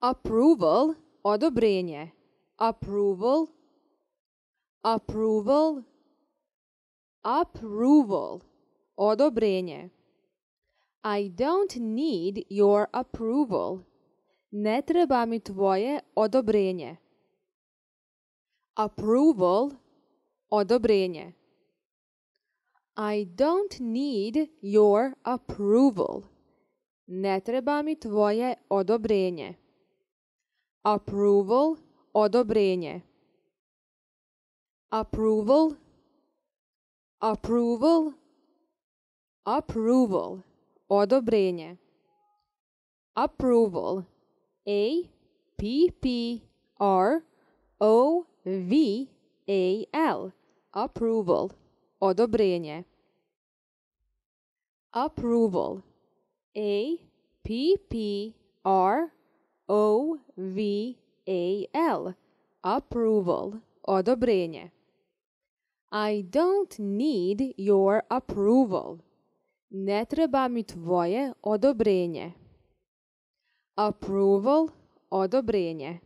approval, odobrenje. Approval, approval, approval, odobrenje. I don't need your approval. Ne treba mi tvoje odobrenje. Approval, odobrenje. I don't need your approval. Ne treba mi tvoje odobrenje. Approval, odobrenje. Approval, approval, approval, odobrenje. Approval, A P P R O V A L, approval, odobrenje. Approval, A P P R O V A L, approval, odobrenje. I don't need your approval. Ne treba mi tvoje odobrenje. Approval, odobrenje.